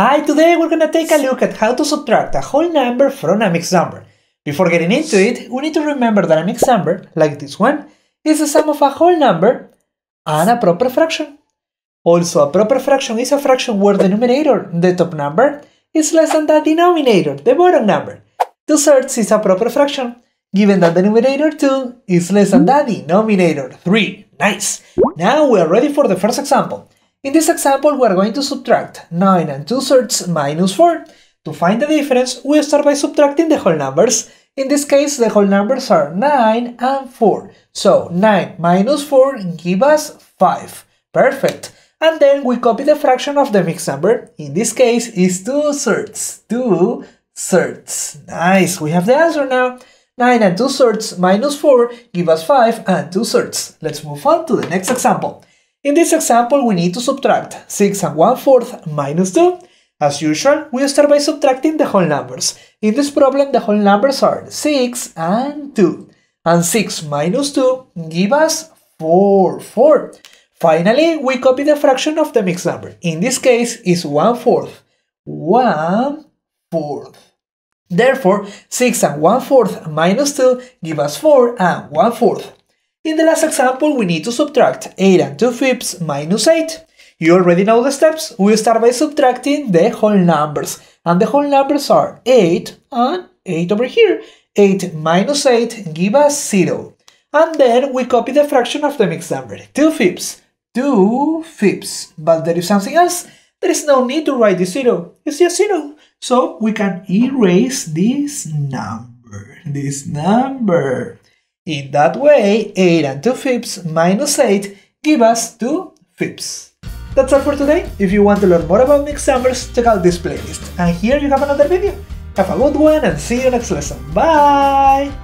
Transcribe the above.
Hi, today we're gonna take a look at how to subtract a whole number from a mixed number. Before getting into it, we need to remember that a mixed number, like this one, is the sum of a whole number and a proper fraction. Also, a proper fraction is a fraction where the numerator, the top number, is less than the denominator, the bottom number. Two-thirds is a proper fraction, given that the numerator 2 is less than the denominator 3. Nice! Now we are ready for the first example. In this example, we are going to subtract 9 and 2 thirds minus 4. To find the difference, we start by subtracting the whole numbers. In this case, the whole numbers are 9 and 4. So 9 minus 4 give us 5. Perfect. And then we copy the fraction of the mixed number. In this case, is 2 thirds. 2 thirds. Nice, we have the answer now. 9 and 2 thirds minus 4 give us 5 and 2 thirds. Let's move on to the next example. In this example, we need to subtract 6 and 1 fourth minus 2. As usual, we start by subtracting the whole numbers. In this problem, the whole numbers are 6 and 2. And 6 minus 2 give us 4, 4. Finally, we copy the fraction of the mixed number. In this case, is 1 fourth. 1 fourth. Therefore, 6 and 1 fourth minus 2 give us 4 and 1 fourth. In the last example, we need to subtract 8 and 2 fifths minus 8. You already know the steps. We start by subtracting the whole numbers. And the whole numbers are 8 and 8 over here. 8 minus 8 give us 0. And then we copy the fraction of the mixed number. 2 fifths. 2 fifths. But there is something else. There is no need to write the 0. It's just 0. So we can erase this number. This number. In that way, 8 and 2 fifths minus 8 give us 2 fifths. That's all for today. If you want to learn more about mixed numbers, check out this playlist. And here you have another video. Have a good one and see you next lesson. Bye!